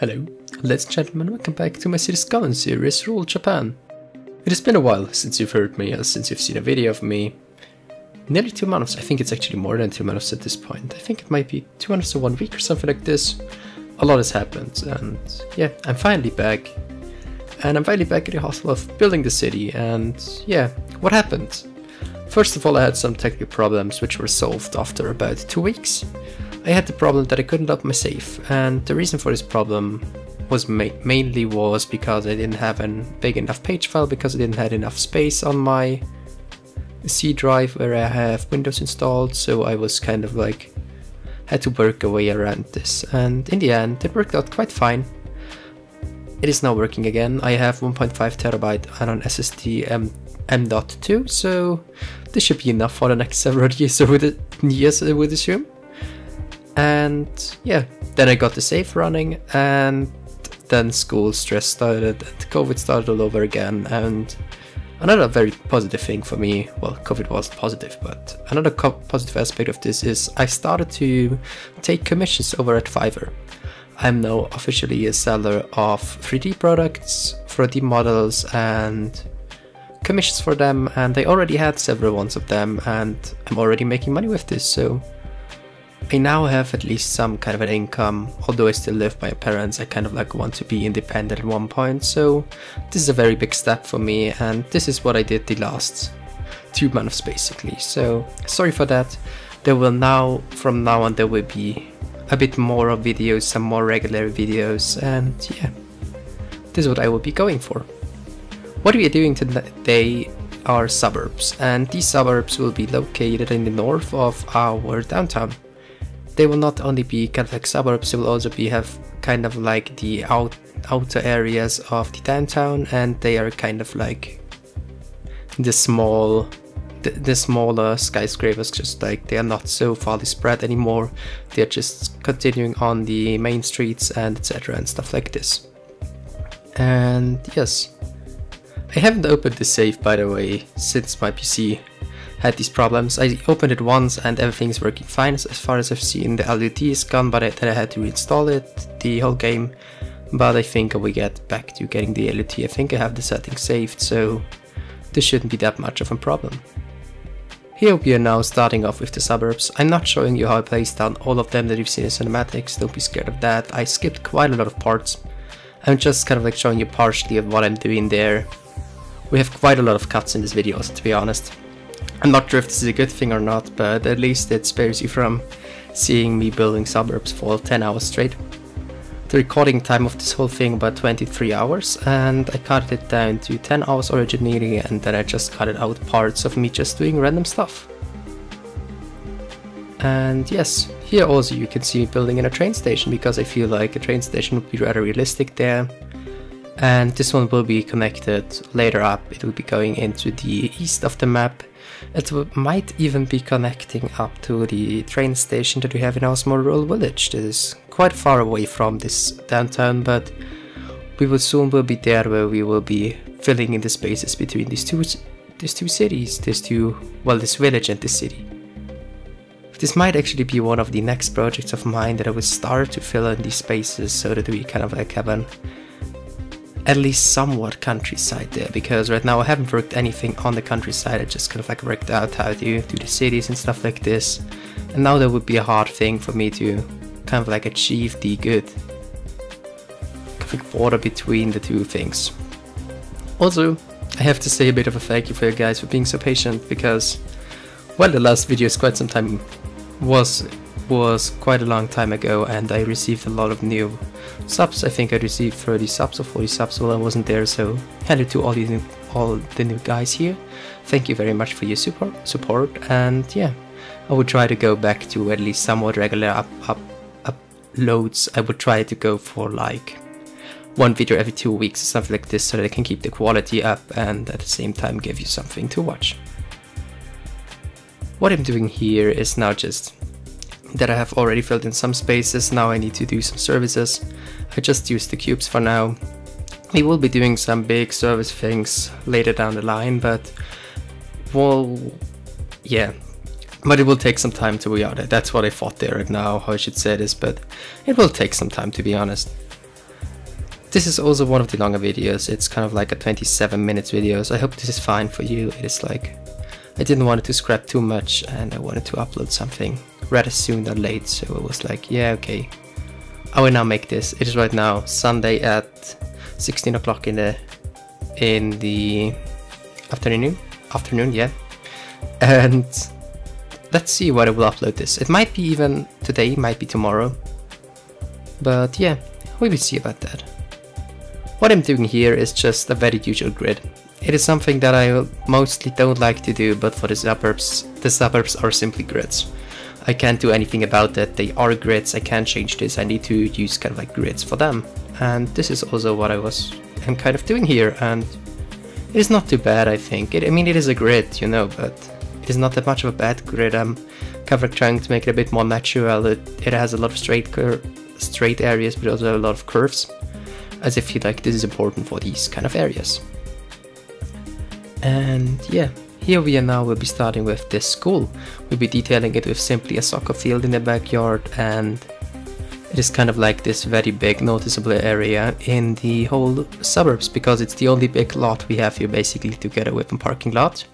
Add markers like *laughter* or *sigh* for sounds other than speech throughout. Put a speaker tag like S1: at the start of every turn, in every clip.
S1: Hello, ladies and gentlemen, welcome back to my Cities Common series, Rural Japan. It has been a while since you've heard me, uh, since you've seen a video of me. Nearly two months, I think it's actually more than two months at this point. I think it might be two months or one week or something like this. A lot has happened, and yeah, I'm finally back. And I'm finally back in the hustle of building the city, and yeah, what happened? First of all, I had some technical problems which were solved after about two weeks. I had the problem that I couldn't open my safe, and the reason for this problem was ma mainly was because I didn't have a big enough page file because I didn't have enough space on my C drive where I have Windows installed, so I was kind of like had to work a way around this, and in the end it worked out quite fine. It is now working again. I have 1.5 terabyte on an SSD um, M M.2, so this should be enough for the next several *laughs* years. would years, I would assume. And yeah, then I got the safe running, and then school stress started, and COVID started all over again. And another very positive thing for me, well, COVID was positive, but another positive aspect of this is I started to take commissions over at Fiverr. I'm now officially a seller of 3D products, 3D models, and commissions for them. And I already had several ones of them, and I'm already making money with this, so I now have at least some kind of an income, although I still live by my parents, I kind of like want to be independent at one point, so this is a very big step for me and this is what I did the last two months basically, so sorry for that. There will now, from now on there will be a bit more of videos, some more regular videos and yeah, this is what I will be going for. What we are doing today are suburbs and these suburbs will be located in the north of our downtown they will not only be kind of like suburbs, they will also be have kind of like the out outer areas of the downtown, and they are kind of like the small the, the, smaller skyscrapers just like they are not so farly spread anymore. They're just continuing on the main streets and etc and stuff like this. And yes. I haven't opened the safe by the way since my PC had these problems. I opened it once and everything's working fine as far as I've seen. The LUT is gone, but I, then I had to reinstall it, the whole game. But I think I will get back to getting the LUT. I think I have the settings saved, so this shouldn't be that much of a problem. Here we are now starting off with the suburbs. I'm not showing you how I placed down all of them that you've seen in cinematics, don't be scared of that. I skipped quite a lot of parts. I'm just kind of like showing you partially of what I'm doing there. We have quite a lot of cuts in this video, so to be honest. I'm not sure if this is a good thing or not, but at least it spares you from seeing me building suburbs for 10 hours straight. The recording time of this whole thing about 23 hours and I cut it down to 10 hours originally and then I just cut it out parts of me just doing random stuff. And yes, here also you can see me building in a train station because I feel like a train station would be rather realistic there. And this one will be connected later up, it will be going into the east of the map it might even be connecting up to the train station that we have in our small rural village. That is quite far away from this downtown, but we will soon will be there where we will be filling in the spaces between these two these two cities, these two well this village and this city. This might actually be one of the next projects of mine that I will start to fill in these spaces so that we kind of like have an at least somewhat countryside there because right now I haven't worked anything on the countryside I just kind of like worked out how to do the cities and stuff like this and now that would be a hard thing for me to kind of like achieve the good perfect border between the two things. Also, I have to say a bit of a thank you for you guys for being so patient because well the last video is quite some time was was quite a long time ago and I received a lot of new subs. I think I received 30 subs or 40 subs while I wasn't there, so hello to all, new, all the new guys here. Thank you very much for your support, support and yeah, I would try to go back to at least somewhat regular up, up, uploads. I would try to go for like one video every two weeks or something like this so that I can keep the quality up and at the same time give you something to watch. What I'm doing here is now just that I have already filled in some spaces, now I need to do some services. I just use the cubes for now. We will be doing some big service things later down the line, but well, yeah. But it will take some time to be honest. That's what I thought there right now, how I should say this, but it will take some time to be honest. this is also one of the longer videos. It's kind of like a 27 minutes video, so I hope this is fine for you. It is like, I didn't want it to scrap too much and I wanted to upload something rather soon than late, so it was like, yeah, okay. I will now make this. It is right now Sunday at 16 o'clock in the in the afternoon. Afternoon, yeah. And let's see what I will upload this. It might be even today, might be tomorrow. But yeah, we will see about that. What I'm doing here is just a very usual grid. It is something that I mostly don't like to do, but for the suburbs, the suburbs are simply grids. I can't do anything about that, they are grids, I can't change this, I need to use kind of like grids for them. And this is also what I was am kind of doing here, and it is not too bad I think. It, I mean it is a grid, you know, but it is not that much of a bad grid. I'm um, kind of trying to make it a bit more natural, it, it has a lot of straight straight areas but also a lot of curves, as I feel like this is important for these kind of areas. And yeah, here we are now, we'll be starting with this school. We'll be detailing it with simply a soccer field in the backyard and it is kind of like this very big noticeable area in the whole suburbs because it's the only big lot we have here basically together with a parking lot.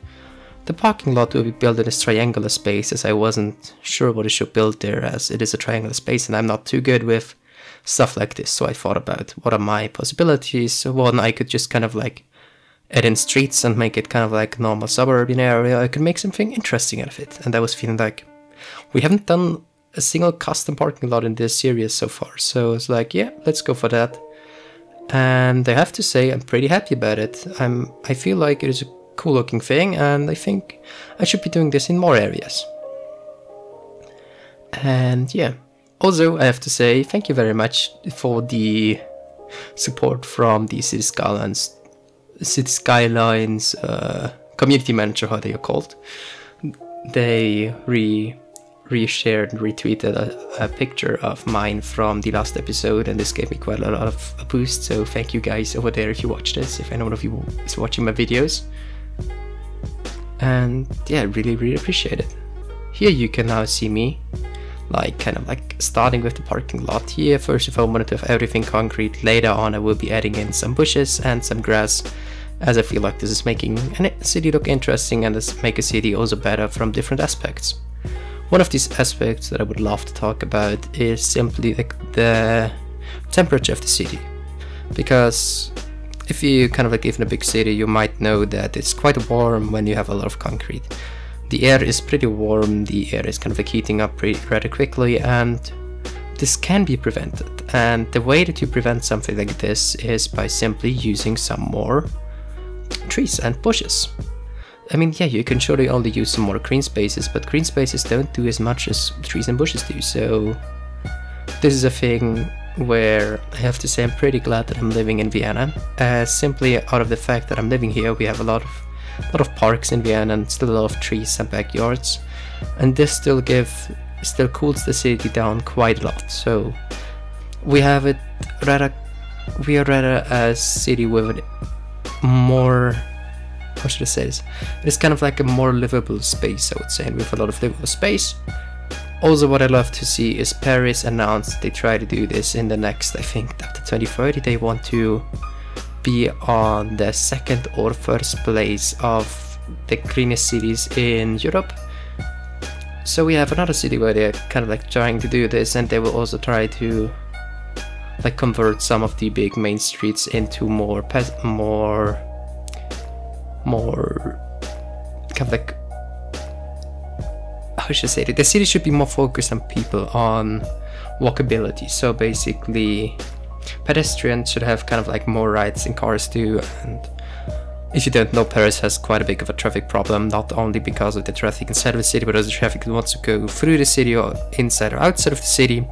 S1: The parking lot will be built in this triangular space as I wasn't sure what I should build there as it is a triangular space and I'm not too good with stuff like this so I thought about what are my possibilities. One I could just kind of like add in streets and make it kind of like normal suburban area, I could make something interesting out of it. And I was feeling like we haven't done a single custom parking lot in this series so far. So it's like, yeah, let's go for that. And I have to say, I'm pretty happy about it. I'm, I feel like it is a cool looking thing and I think I should be doing this in more areas. And yeah, also I have to say thank you very much for the support from the City Skylines City Skylines uh, community manager, how they are called. They re reshared and retweeted a, a, picture of mine from the last episode, and this gave me quite a lot of a boost. So thank you guys over there if you watch this, if anyone of you is watching my videos. And yeah, really, really appreciate it. Here you can now see me, like kind of like starting with the parking lot here. First of all, I wanted to have everything concrete. Later on, I will be adding in some bushes and some grass as I feel like this is making a city look interesting and this make a city also better from different aspects. One of these aspects that I would love to talk about is simply the, the temperature of the city. Because if you kind of like live in a big city, you might know that it's quite warm when you have a lot of concrete. The air is pretty warm, the air is kind of like heating up pretty, rather quickly, and this can be prevented. And the way that you prevent something like this is by simply using some more trees and bushes. I mean, yeah, you can surely only use some more green spaces, but green spaces don't do as much as trees and bushes do, so this is a thing where I have to say I'm pretty glad that I'm living in Vienna, uh, simply out of the fact that I'm living here, we have a lot of a lot of parks in Vienna and still a lot of trees and backyards, and this still give still cools the city down quite a lot. So we have it rather we are rather a city with more how should I say this? It is kind of like a more livable space, I would say, and with a lot of livable space. Also, what I love to see is Paris announced they try to do this in the next, I think, after 2030, they want to be on the second or first place of the greenest cities in Europe. So we have another city where they're kind of like trying to do this, and they will also try to like convert some of the big main streets into more more more kind of like how should I say it? The city should be more focused on people on walkability. So basically, pedestrians should have kind of like more rights in cars too. And if you don't know, Paris has quite a big of a traffic problem, not only because of the traffic inside of the city, but also the traffic that wants to go through the city or inside or outside of the city.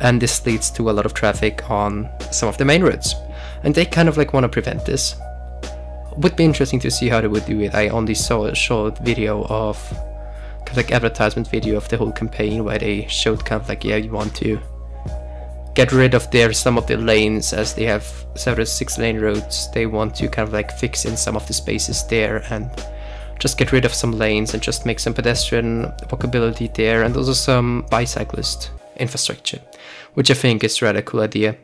S1: And this leads to a lot of traffic on some of the main roads. And they kind of like want to prevent this would be interesting to see how they would do it. I only saw a short video of kind of like advertisement video of the whole campaign where they showed kind of like yeah you want to get rid of their some of the lanes as they have several six lane roads. They want to kind of like fix in some of the spaces there and just get rid of some lanes and just make some pedestrian walkability there. And also some bicyclist infrastructure which I think is a rather cool idea.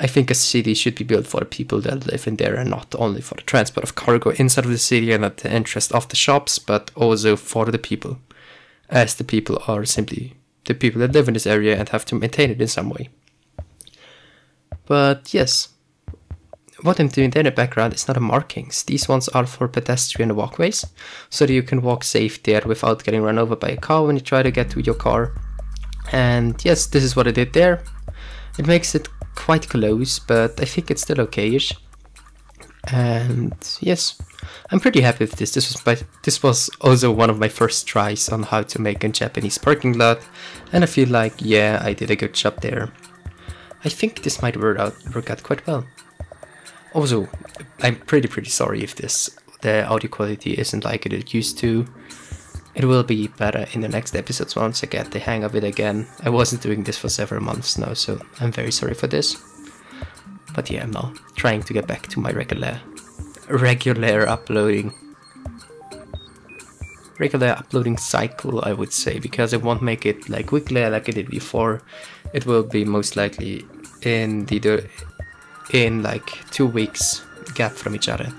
S1: I think a city should be built for the people that live in there and not only for the transport of cargo inside of the city and at the interest of the shops, but also for the people, as the people are simply the people that live in this area and have to maintain it in some way. But yes, what I'm doing there in the background is not a markings. These ones are for pedestrian walkways, so that you can walk safe there without getting run over by a car when you try to get to your car. And yes, this is what I did there. It makes it quite close, but I think it's still okayish. And yes, I'm pretty happy with this. This was my, this was also one of my first tries on how to make a Japanese parking lot, and I feel like yeah, I did a good job there. I think this might work out work out quite well. Also, I'm pretty pretty sorry if this the audio quality isn't like it used to. It will be better in the next episodes once I get the hang of it again. I wasn't doing this for several months now, so I'm very sorry for this. But yeah, I'm now trying to get back to my regular regular uploading. Regular uploading cycle I would say because I won't make it like weekly like I did before. It will be most likely in the in like two weeks gap from each other.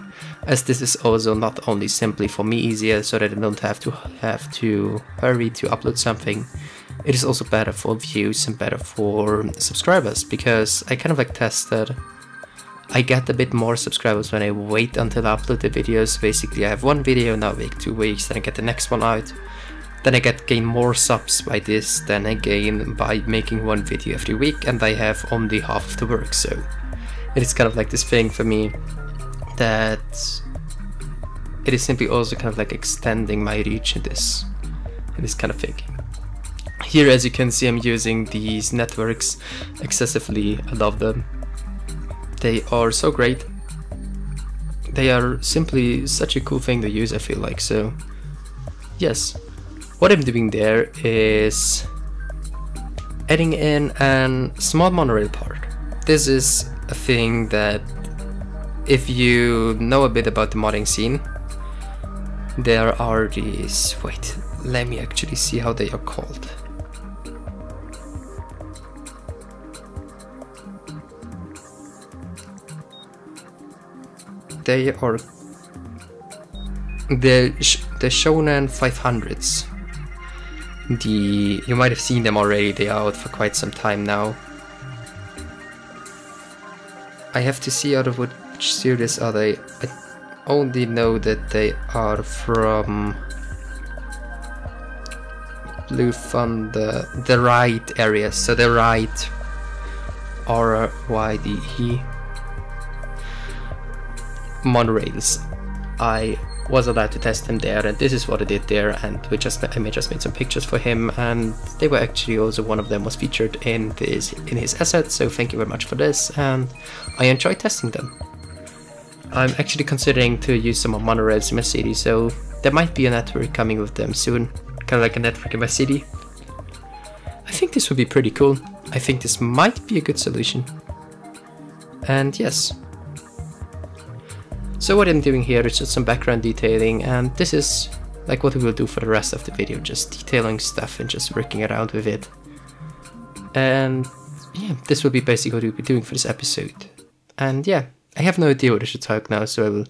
S1: As this is also not only simply for me easier so that I don't have to have to hurry to upload something it is also better for views and better for subscribers because I kind of like tested I get a bit more subscribers when I wait until I upload the videos. Basically, I have one video now, wait two weeks, then I get the next one out. Then I get gain more subs by this than I gain by making one video every week, and I have only half of the work. So it is kind of like this thing for me that it is simply also kind of like extending my reach in this in this kind of thing. Here, as you can see, I'm using these networks excessively. I love them they are so great. They are simply such a cool thing to use, I feel like. So, yes, what I'm doing there is adding in a small monorail part. This is a thing that, if you know a bit about the modding scene, there are these. Wait, let me actually see how they are called. They are the the Shonan 500s. The you might have seen them already. They are out for quite some time now. I have to see out of which series are they. I only know that they are from Blue Thunder, the right area. So the right R Y D E monorails. I was allowed to test him there and this is what I did there and we just I just made some pictures for him and they were actually also one of them was featured in this in his asset so thank you very much for this and I enjoyed testing them. I'm actually considering to use some more monorails in my city so there might be a network coming with them soon kind of like a network in my city. I think this would be pretty cool. I think this might be a good solution. And yes, so what I'm doing here is just some background detailing and this is like what we will do for the rest of the video, just detailing stuff and just working around with it. And yeah, this will be basically what we'll be doing for this episode. And yeah, I have no idea what I should talk now, so I will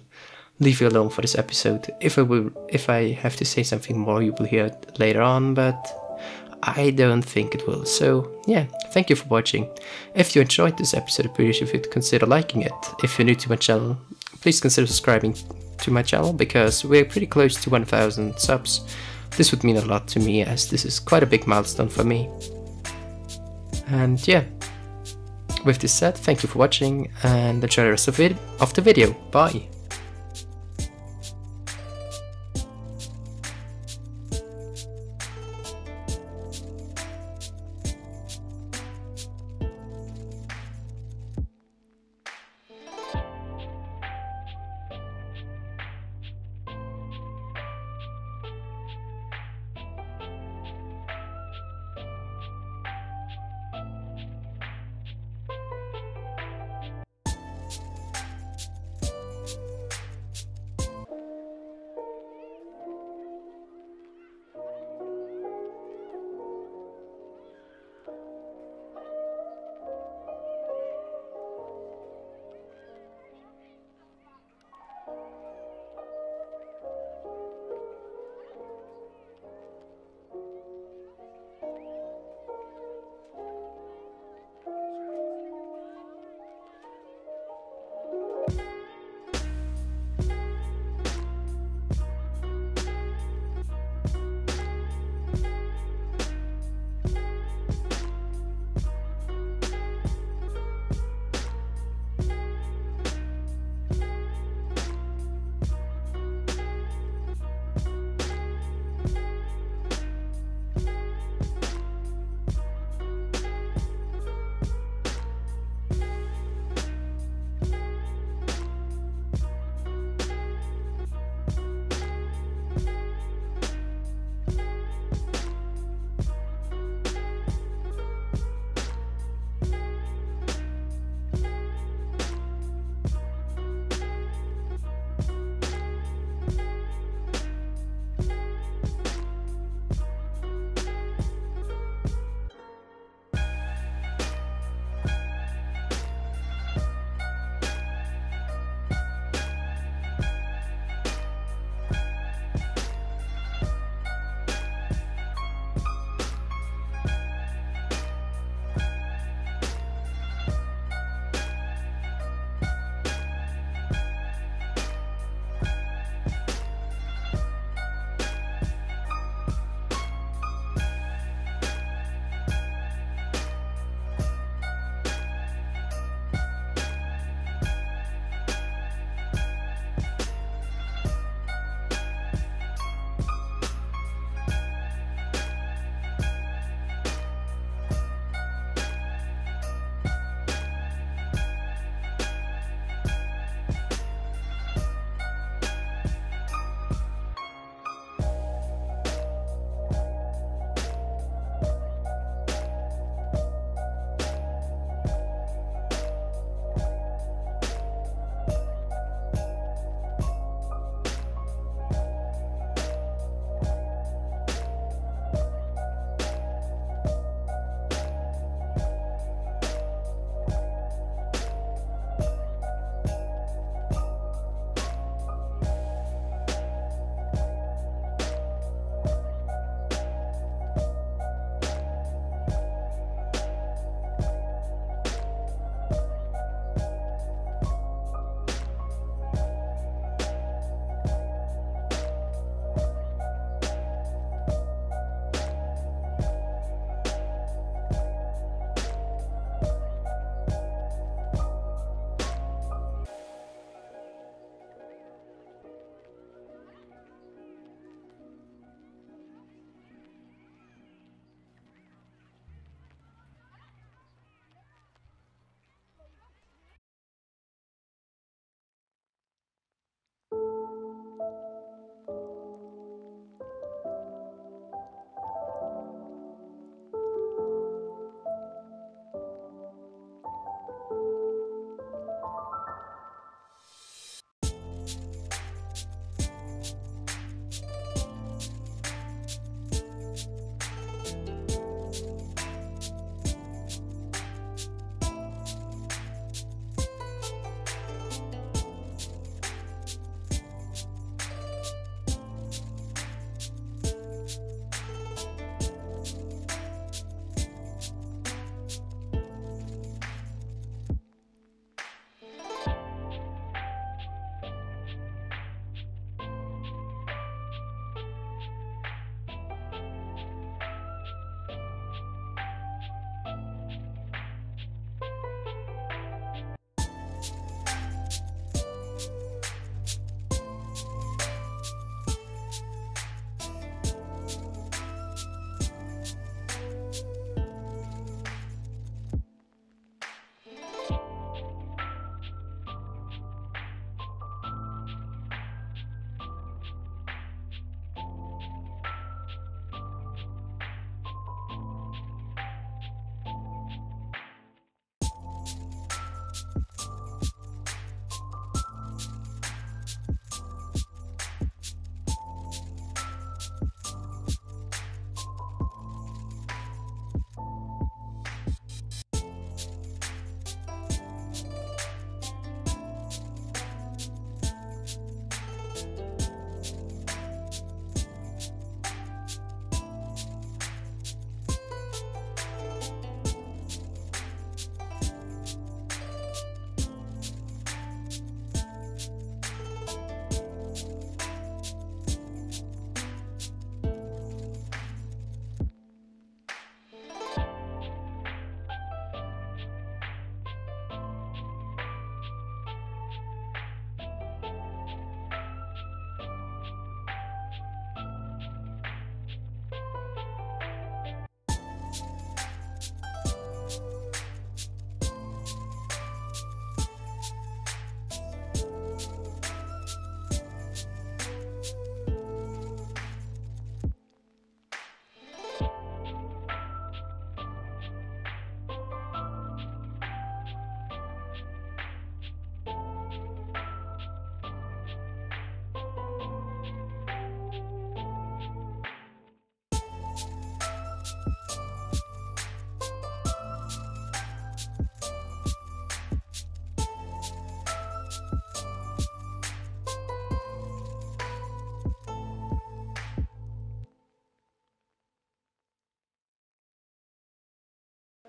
S1: leave you alone for this episode. If I will, if I have to say something more, you will hear it later on, but I don't think it will. So yeah, thank you for watching. If you enjoyed this episode, please if you'd consider liking it. If you're new to my channel, please consider subscribing to my channel because we're pretty close to 1000 subs. This would mean a lot to me as this is quite a big milestone for me. And yeah, with this said, thank you for watching and enjoy the rest of, of the video. Bye!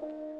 S1: you